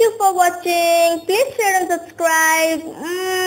Thank you for watching. Please share and subscribe. Mm.